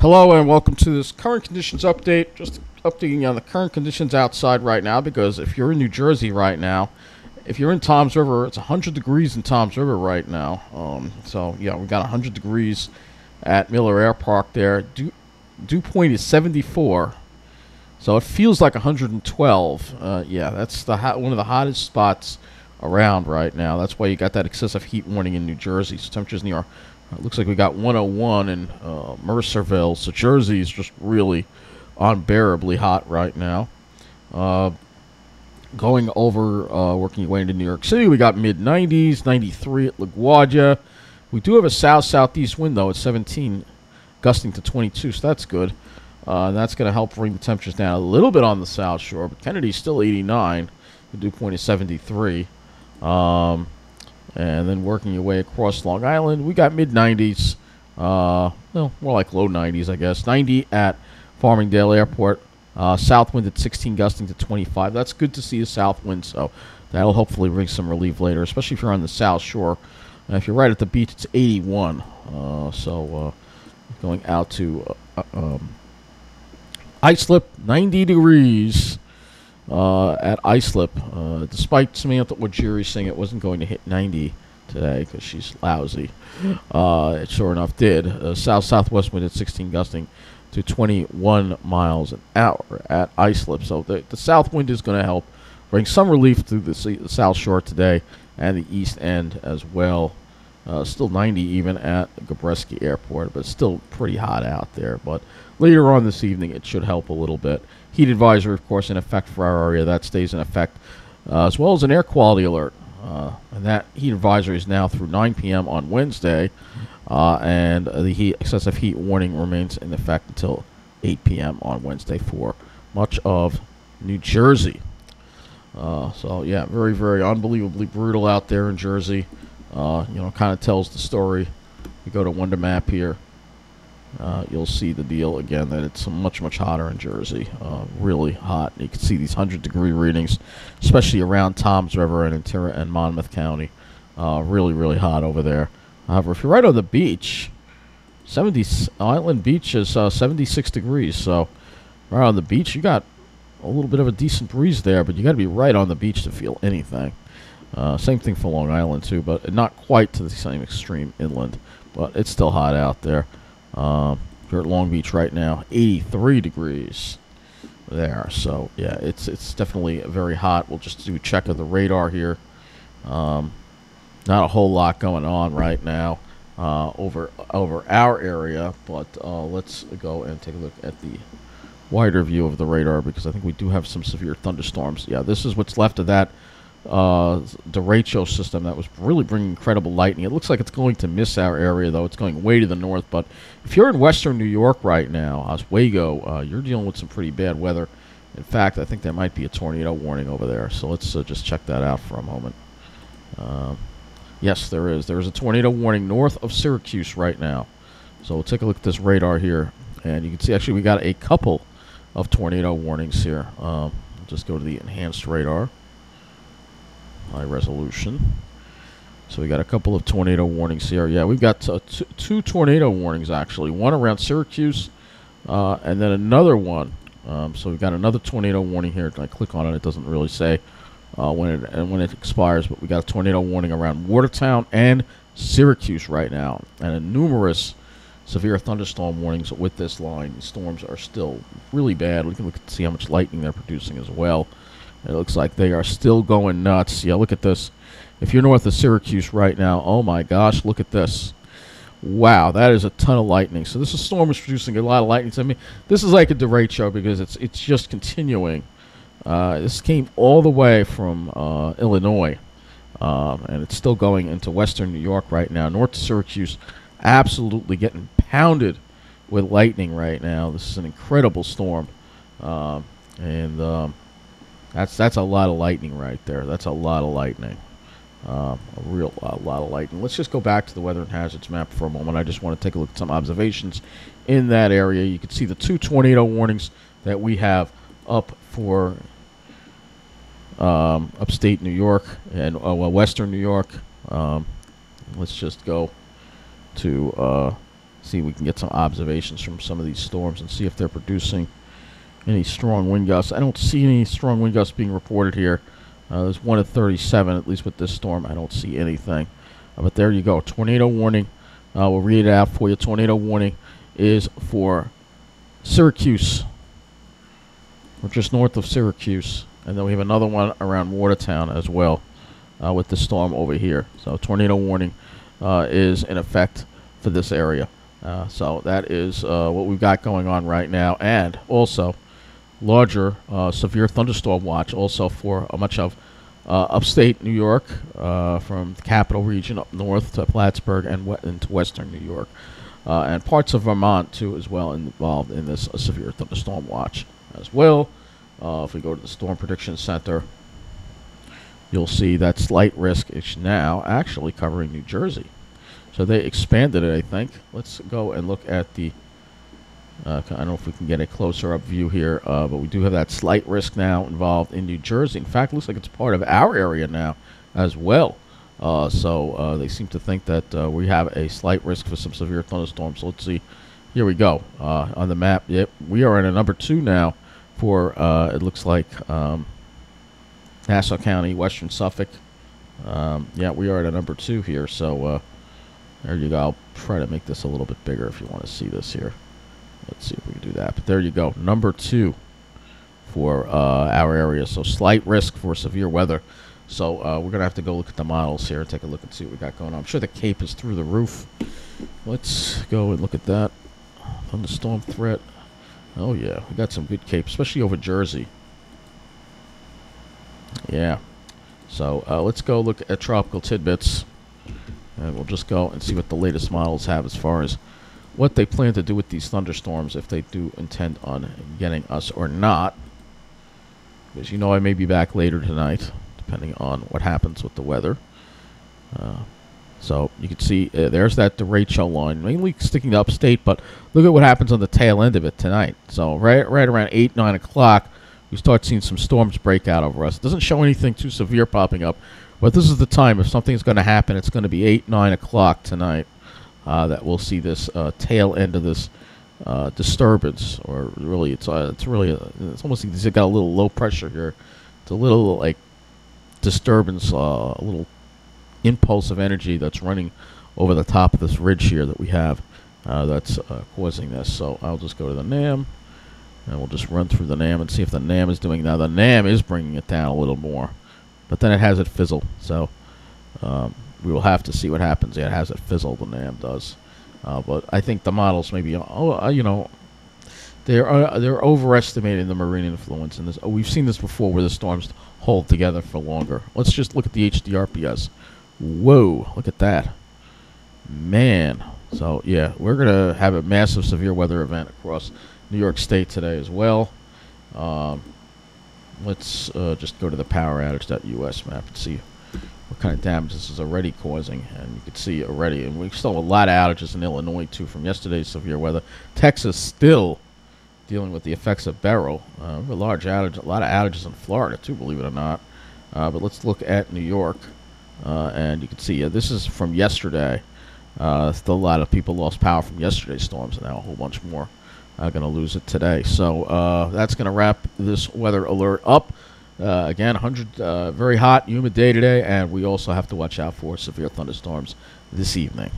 Hello and welcome to this current conditions update. Just updating you on the current conditions outside right now because if you're in New Jersey right now, if you're in Toms River, it's 100 degrees in Toms River right now. Um, so yeah, we got 100 degrees at Miller Air Park there. Dew, dew point is 74, so it feels like 112. Uh, yeah, that's the hot, one of the hottest spots around right now. That's why you got that excessive heat warning in New Jersey. So temperatures near it looks like we got 101 in uh, Mercerville. So Jersey is just really unbearably hot right now. Uh, going over, uh, working your way into New York City, we got mid 90s, 93 at LaGuardia. We do have a south southeast wind though at 17, gusting to 22, so that's good. Uh, that's going to help bring the temperatures down a little bit on the south shore, but Kennedy's still 89. The dew point is 73. Um, and then working your way across Long Island, we got mid 90s, uh, well, more like low 90s, I guess. 90 at Farmingdale Airport, uh, south wind at 16, gusting to 25. That's good to see a south wind, so that'll hopefully bring some relief later, especially if you're on the south shore. And if you're right at the beach, it's 81. Uh, so uh, going out to uh, uh, um, Islip, 90 degrees uh, at Islip. Uh, despite Samantha Wajiri saying it wasn't going to hit 90 today because she's lousy, uh, it sure enough did. Uh, south southwest wind at 16 gusting to 21 miles an hour at Islip. So the, the south wind is going to help bring some relief to the, sea, the south shore today and the east end as well. Uh, still 90 even at Gabreski Airport, but still pretty hot out there. But later on this evening, it should help a little bit. Heat advisory, of course, in effect for our area. That stays in effect, uh, as well as an air quality alert. Uh, and that heat advisory is now through 9 p.m. on Wednesday, uh, and the heat, excessive heat warning remains in effect until 8 p.m. on Wednesday for much of New Jersey. Uh, so yeah, very, very unbelievably brutal out there in Jersey. Uh, you know, kind of tells the story. You go to WunderMap here uh, you'll see the deal again that it's much much hotter in Jersey, uh, really hot. You can see these hundred degree readings, especially around Toms River and Intera and Monmouth County. Uh, really really hot over there. However, if you're right on the beach, 70 Island Beach is uh, 76 degrees. So right on the beach, you got a little bit of a decent breeze there, but you got to be right on the beach to feel anything. Uh, same thing for Long Island too, but not quite to the same extreme inland. But it's still hot out there. Um, here at Long Beach right now, 83 degrees there. So yeah, it's it's definitely very hot. We'll just do a check of the radar here. Um, not a whole lot going on right now uh, over over our area, but uh, let's go and take a look at the wider view of the radar because I think we do have some severe thunderstorms. Yeah, this is what's left of that uh, derecho system that was really bringing incredible lightning. It looks like it's going to miss our area, though. It's going way to the north. But if you're in western New York right now, Oswego, uh, you're dealing with some pretty bad weather. In fact, I think there might be a tornado warning over there. So let's uh, just check that out for a moment. Um, yes, there is. There is a tornado warning north of Syracuse right now. So we'll take a look at this radar here. And you can see, actually, we got a couple of tornado warnings here. Um, just go to the enhanced radar high resolution. So we got a couple of tornado warnings here. Yeah, we've got uh, two tornado warnings actually. One around Syracuse, uh, and then another one. Um, so we've got another tornado warning here. I click on it, it doesn't really say uh, when it and when it expires, but we got a tornado warning around Watertown and Syracuse right now, and numerous severe thunderstorm warnings with this line. Storms are still really bad. We can look see how much lightning they're producing as well. It looks like they are still going nuts. Yeah, look at this. If you're north of Syracuse right now, oh my gosh, look at this. Wow, that is a ton of lightning. So this is storm is producing a lot of lightning. I mean, this is like a derecho because it's it's just continuing. Uh, this came all the way from uh, Illinois, um, and it's still going into western New York right now. North of Syracuse, absolutely getting pounded with lightning right now. This is an incredible storm, um, and um, that's that's a lot of lightning right there. That's a lot of lightning. Um, a real a lot of lightning. Let's just go back to the weather and hazards map for a moment. I just want to take a look at some observations in that area. You can see the two tornado warnings that we have up for um, upstate New York and uh, western New York. Um, let's just go to uh, see if we can get some observations from some of these storms and see if they're producing any strong wind gusts. I don't see any strong wind gusts being reported here. Uh, there's one at 37, at least with this storm. I don't see anything. Uh, but there you go. Tornado warning. Uh, we'll read it out for you. Tornado warning is for Syracuse. We're just north of Syracuse. And then we have another one around Watertown as well uh, with the storm over here. So tornado warning uh, is in effect for this area. Uh, so that is what we've got going on right now. And also larger uh, severe thunderstorm watch also for a much of uh, upstate New York, from the capital region up north to Plattsburgh and we- into western New York. and parts of Vermont, too, as well, involved in this severe thunderstorm watch as well. Uh, if we go to the Storm Prediction Center, you'll see that slight risk is now actually covering New Jersey. So they expanded it, I think. Let's go and look at the. Uh, I don't know if we can get a closer up view here, uh, but we do have that slight risk now involved in New Jersey. In fact, it looks like it's part of our area now as well. Uh, so uh, they seem to think that uh, we have a slight risk for some severe thunderstorms. So let's see. Here we go uh, on the map. Yep, we are in a number two now for it looks like um, Nassau County, Western Suffolk. Um, yeah, we are at a number two here. So there you go. I'll try to make this a little bit bigger if you want to see this here. Let's see if we can do that. But there you go. Number two for uh, our area. So slight risk for severe weather. So uh, we're going to have to go look at the models here take a look and see what we got going on. I'm sure the CAPE is through the roof. Let's go and look at that. Thunderstorm threat. Oh, yeah. We got some good CAPE, especially over Jersey. Yeah. So uh, let's go look at tropical tidbits. And we'll just go and see what the latest models have as far as what they plan to do with these thunderstorms, if they do intend on getting us or not. Because you know I may be back later tonight, depending on what happens with the weather. Uh, so you can see uh, there's that derecho line, mainly sticking to upstate, but look at what happens on the tail end of it tonight. So right, right around 8, 9 o'clock, we start seeing some storms break out over us. It doesn't show anything too severe popping up, but this is the time. If something's going to happen, it's going to be 8, 9 o'clock tonight that we'll see this uh, tail end of this uh, disturbance. Or really, it's uh, it's really, a, it's almost like it's got a little low pressure here. It's a little like disturbance, uh, a little impulse of energy that's running over the top of this ridge here that we have uh, that's causing this. So I'll just go to the NAM. And we'll just run through the NAM and see if the NAM is doing now. The NAM is bringing it down a little more but then it has it fizzle. So um, we will have to see what happens. Yeah, it has it fizzle. The NAM does, uh, but I think the models maybe oh uh, you know they're uh, they're overestimating the marine influence in this. Oh, we've seen this before where the storms hold together for longer. Let's just look at the HDRPS. Whoa, look at that, man. So yeah, we're gonna have a massive severe weather event across New York State today as well. Um, let's uh, just go to the poweroutage.us map and see what kind of damage this is already causing. And you can see already, and we still have a lot of outages in Illinois too from yesterday's severe weather. Texas still dealing with the effects of Beryl. Uh, a large outage, a lot of outages in Florida too, believe it or not. Uh, but let's look at New York, uh, and you can see uh, this is from yesterday. Uh, still a lot of people lost power from yesterday's storms, and now a whole bunch more are going to lose it today. So uh, that's going to wrap this weather alert up. Uh, again, 100 uh, very hot, humid day today, and we also have to watch out for severe thunderstorms this evening.